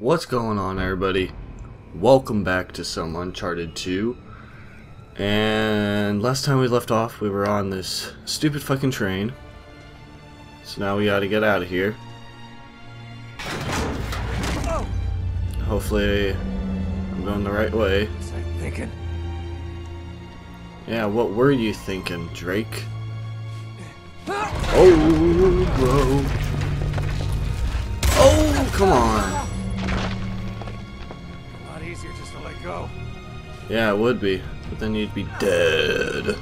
What's going on everybody? Welcome back to some Uncharted 2. And last time we left off we were on this stupid fucking train. So now we gotta get out of here. Hopefully I'm going the right way. Was I thinking? Yeah, what were you thinking, Drake? Oh, bro. Oh, come on. Go. Yeah, it would be. But then you'd be dead.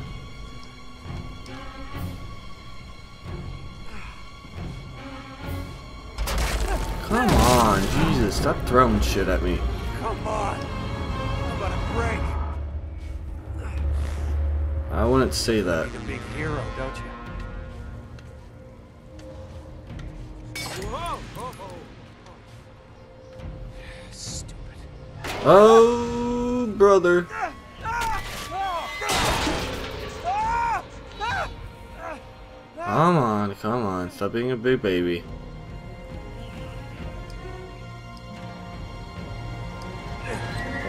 Come on, Jesus, stop throwing shit at me. Come on. How about a break? I wouldn't say that. You're the big hero, don't you? Whoa, whoa, whoa. Stupid. Oh, brother. Come on, come on, stop being a big baby.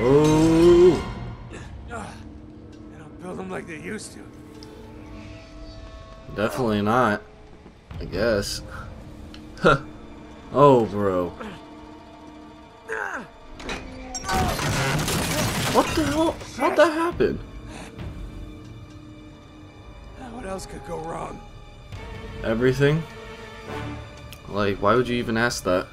Oh, They don't build them like they used to. definitely not. I guess. Huh. Oh, bro. What the hell? How'd that happen? What else could go wrong? Everything? Like, why would you even ask that?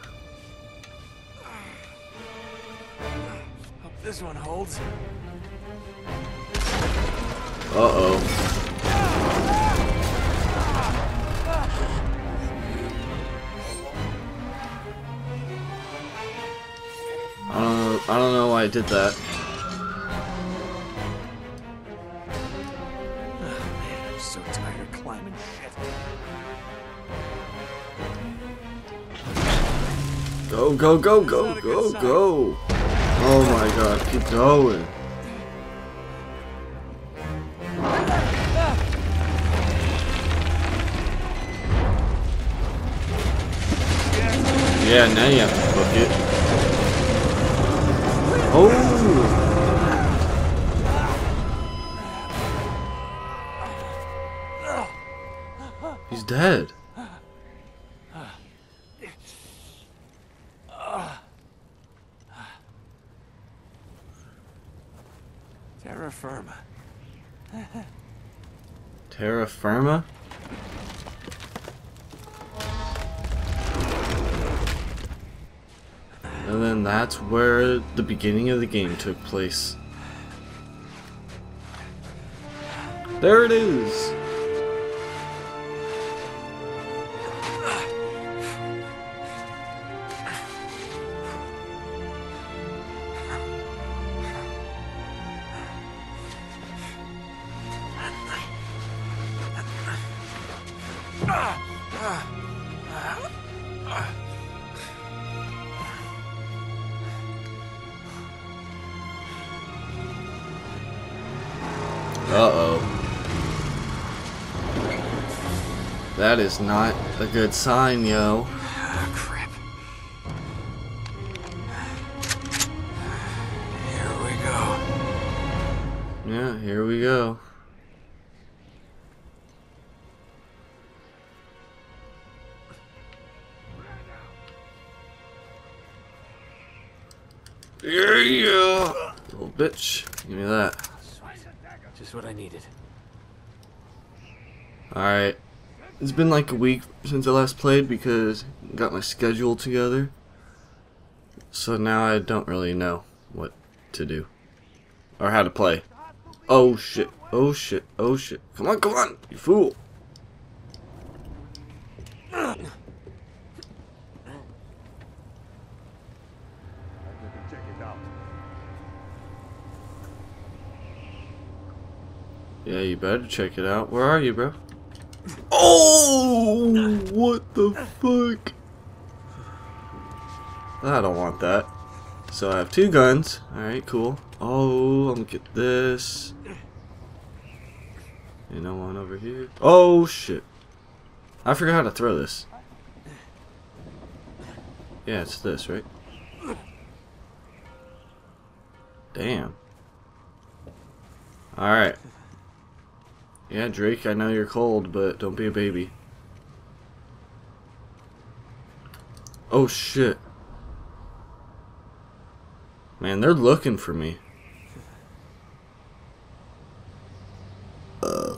Hope this one holds. Uh-oh. I don't know, I don't know why I did that. Go, go, go, go, go, go. Oh my god, keep going. Yeah, now you have to book it. Oh! He's dead. Terra firma. Terra Firma? And then that's where the beginning of the game took place. There it is! Uh-oh. That is not a good sign, yo. Ah, crap. Here we go. Yeah, here we go. Yeah, yeah. Little bitch. Give me that. Just what I needed. Alright. It's been like a week since I last played because I got my schedule together. So now I don't really know what to do. Or how to play. Oh shit. Oh shit. Oh shit. Come on, come on. You fool. Yeah, you better check it out. Where are you, bro? Oh, what the fuck? I don't want that. So I have two guns. Alright, cool. Oh, I'm gonna get this. You know one over here. Oh, shit. I forgot how to throw this. Yeah, it's this, right? Damn. Alright. Yeah, Drake, I know you're cold, but don't be a baby. Oh shit. Man, they're looking for me. Uh.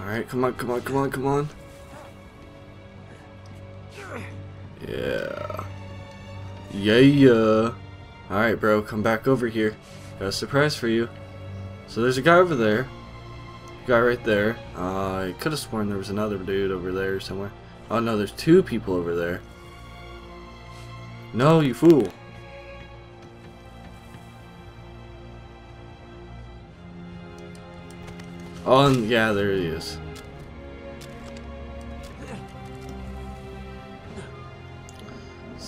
Alright, come on, come on, come on, come on. Yeah. Yeah, yeah. Alright, bro, come back over here. Got a surprise for you. So there's a guy over there. Guy right there. Uh, I could have sworn there was another dude over there somewhere. Oh no, there's two people over there. No, you fool. Oh, yeah, there he is.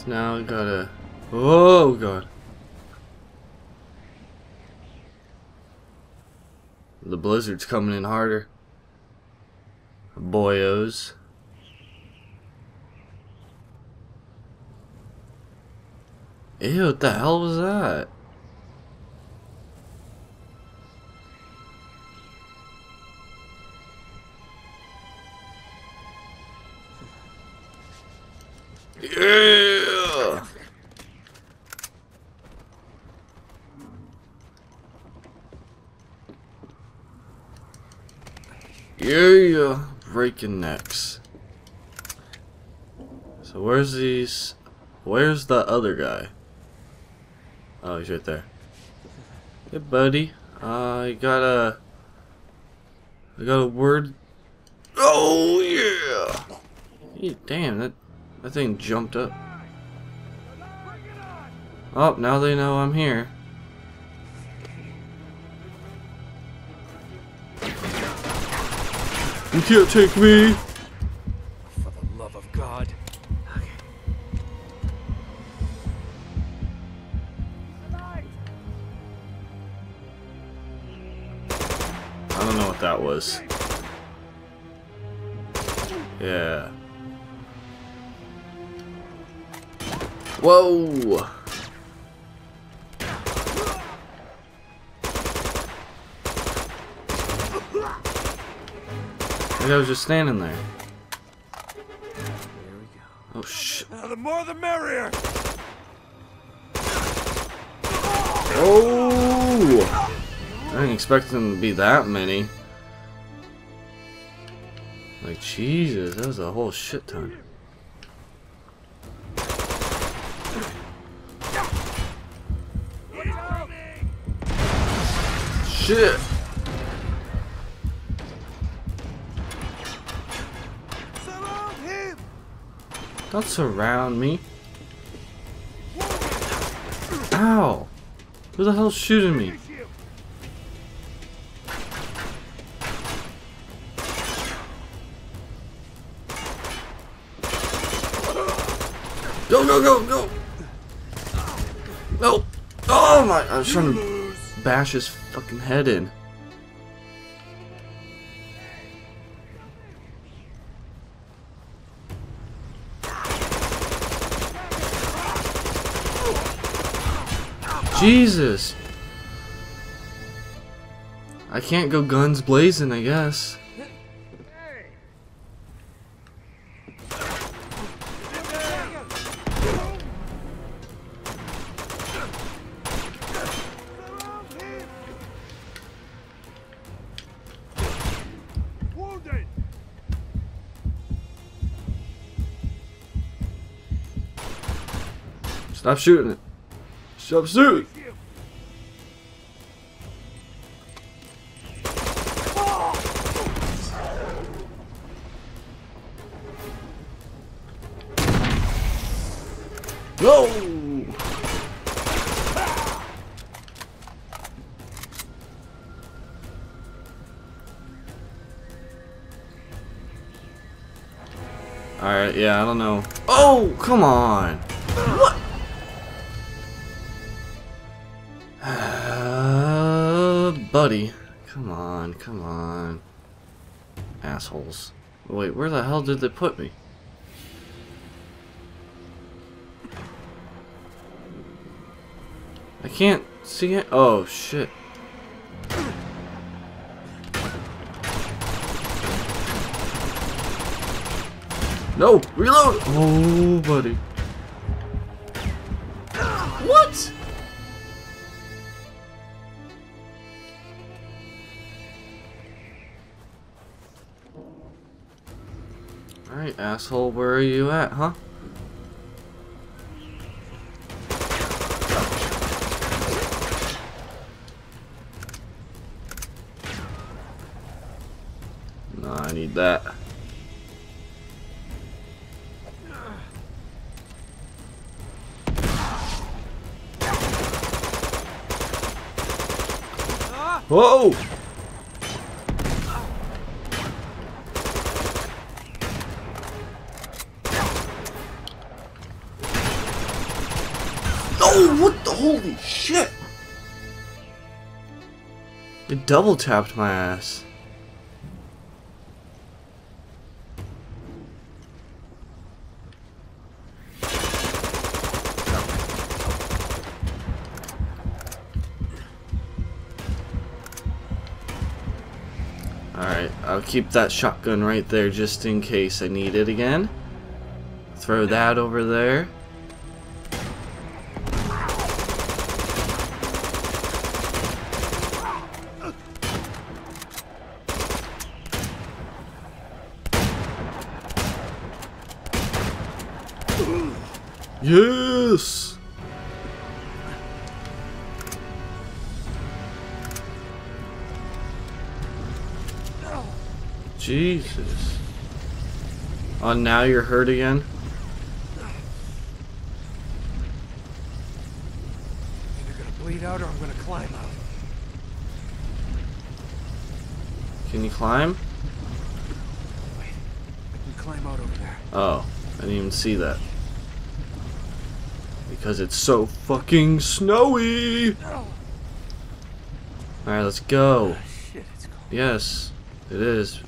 Now I gotta... Oh, God. The blizzard's coming in harder. Boyos. Ew, what the hell was that? Yeah! Yeah, breaking necks. So where's these? Where's the other guy? Oh, he's right there. Hey, buddy. I got a. I got a word. Oh yeah! Damn that that thing jumped up. Oh, now they know I'm here. You can't take me! For the love of God. I don't know what that was. Yeah. Whoa! Like I was just standing there. Oh shit. Uh, the more the merrier. Oh! I didn't expect them to be that many. Like, Jesus, that was a whole shit ton. Shit! Don't surround me. Ow! Who the hell's shooting me? Go, go, go, go! No! Oh my! I was trying to bash his fucking head in. Jesus! I can't go guns blazing, I guess. Stop shooting it. Him. No! Alright, yeah, I don't know. Oh, come on! Come on, come on. Assholes. Wait, where the hell did they put me? I can't see it. Oh, shit. No! Reload! Oh, buddy. Asshole, where are you at, huh? No, I need that. Whoa! Oh, what the holy shit! It double tapped my ass. Alright, I'll keep that shotgun right there just in case I need it again. Throw that over there. Yes! Jesus. Oh, now you're hurt again? Either gonna bleed out or I'm gonna climb out. Can you climb? Wait, I can climb out over there. Oh, I didn't even see that. Because it's so fucking snowy! Oh, Alright, let's go. Ah, shit. Yes, it is.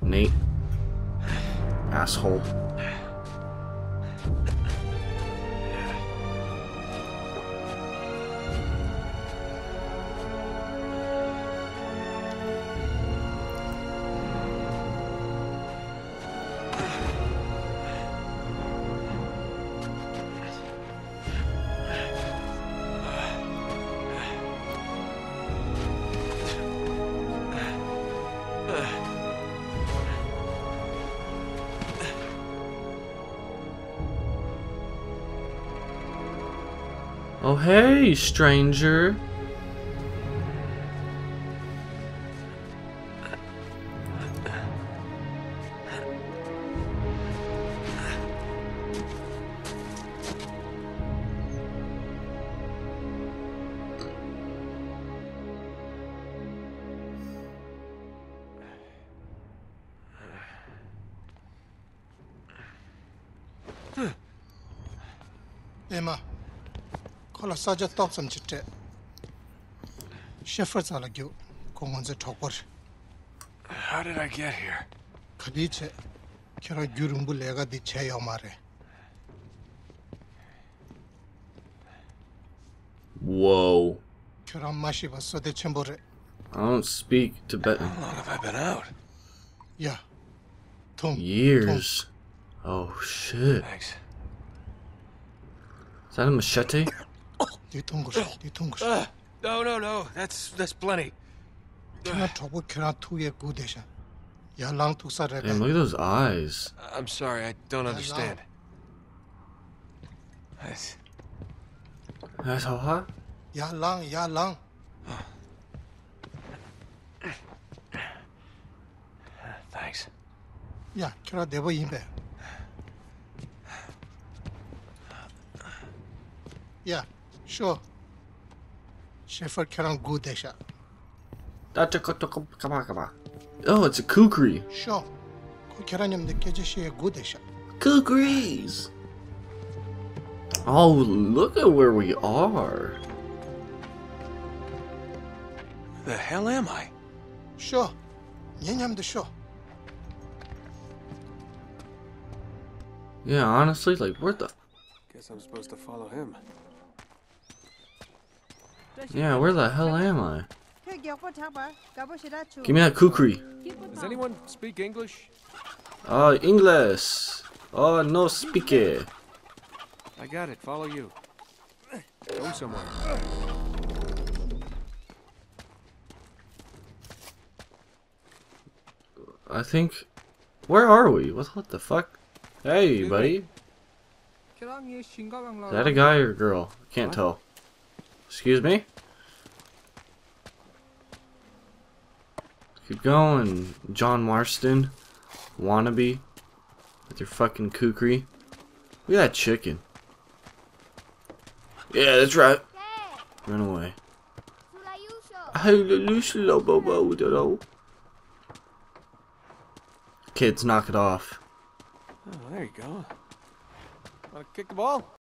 Nate. Asshole. Oh, hey, stranger. Emma, kola saja top sam chitte. Shepherd sala gyu, kongon ze thokor. How did I get here? Khadi che, kira gyurumbu lega di che yamare. Whoa. Kira mashi baso de chembore. I don't speak Tibetan. How long have I been out? Yeah. Tum. Years. Oh, shit. Thanks. Is that a machete? Di tungur, di tungur. Uh, no, no, no. That's that's plenty. Kira thobo kira tu ye gu desha. Ya lang tu sa Damn, rega. look at those eyes. I'm sorry, I don't understand. That's- That's how hot? Ya lang, ya lang. Thanks. Ya, kira debo yinbe. Ya, sure. Shepherd kira gu desha. Oh, it's a kukri. Sure. Ko kira nyamde keje she gu desha. Kukris! Oh, look at where we are. The hell am I? Sure. Nie niam show. Yeah, honestly, like, where the... Guess I'm supposed to follow him. Yeah, where the hell am I? Give Give me that kukri. Does anyone speak English? Uh, oh, English. Uh, oh, no speak it. I got it. Follow you. Go somewhere. I think... Where are we? What, what the fuck? Hey, buddy. Is that a guy or a girl? Can't tell. Excuse me? Keep going, John Marston. Wannabe. With your fucking kukri. Look at that chicken. Yeah, that's right. Run away. Kids, knock it off. Oh, there you go. Want to kick the ball?